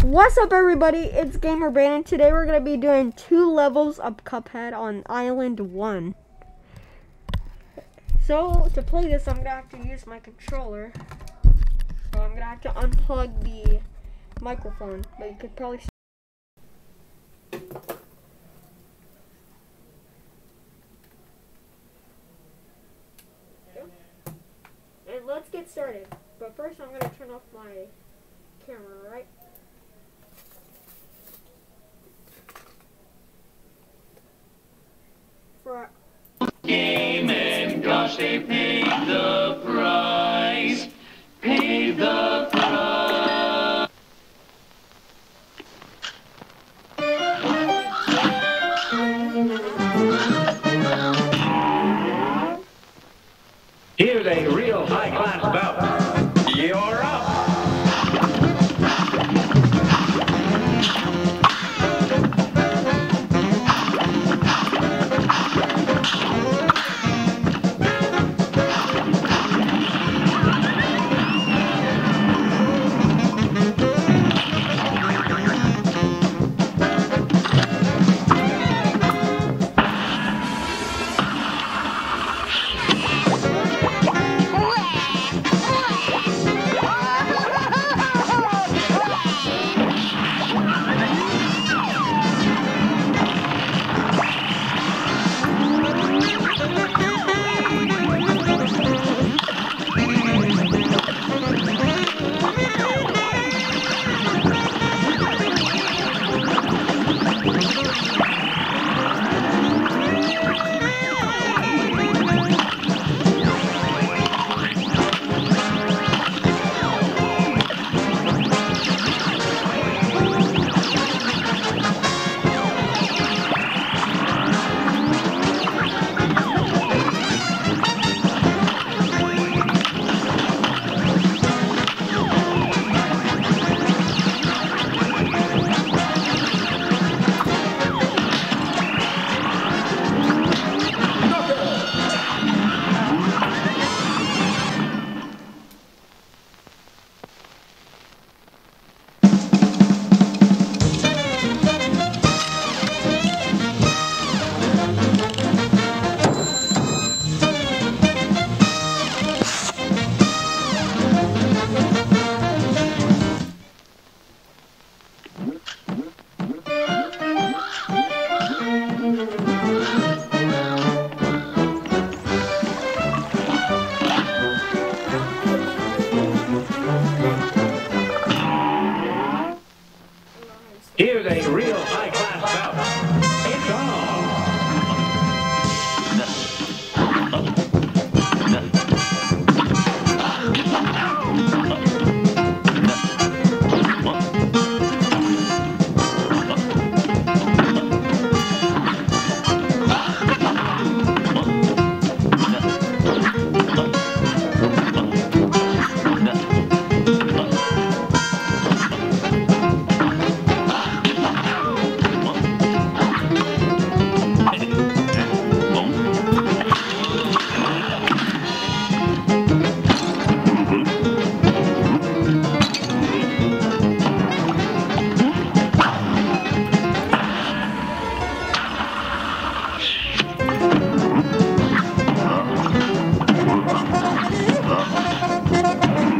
What's up everybody, it's Gamer Braden. Today we're going to be doing two levels of Cuphead on Island 1. So, to play this I'm going to have to use my controller. So I'm going to have to unplug the microphone, but you could probably And let's get started. But first I'm going to turn off my camera, right? Gosh, they paid the price. Paid the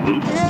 The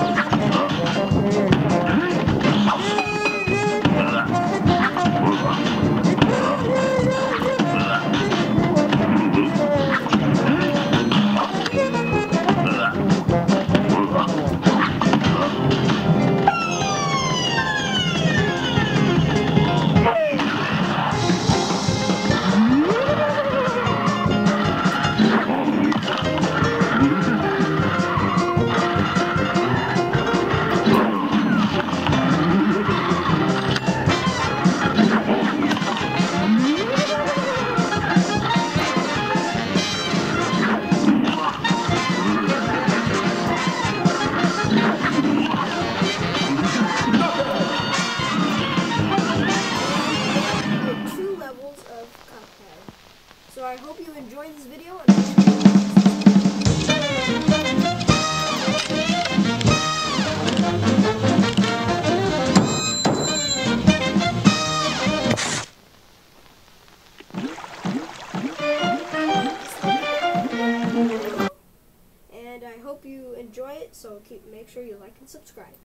enjoy it. So keep make sure you like and subscribe.